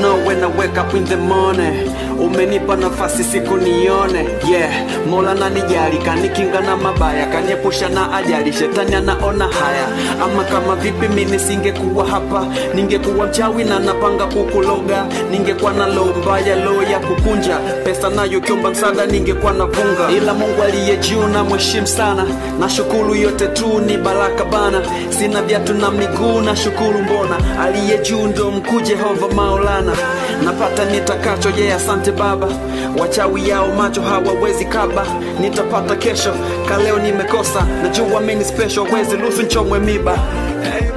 know when I wake up in the morning umenipa nafasi siku nione. Yeah. Mola nanijali kanikinga na mabaya kaniepusha na ajali shetani anaona haya. Ama kama vipi mimi nisingekuwa hapa? Ningekuwa mchawi na napanga kukuloga. Ningekuwa na lo mbaya lo ya kukunja. Pesa nayo kiomba msaada ningekuwa na vunga. Ila mungu aliye juu na mheshimu sana. Na shukuru yote tu ni baraka bana sina viatu na miguu na mbona. Aliye juu ndo mkuu jehova maulana napata nitakacho ye yeah, asante baba. Wachawi yao macho hawawezi kaba. Nitapata kesho kaleo nimekosa. Najua mini special wezi lusu nchomwe miba. hey.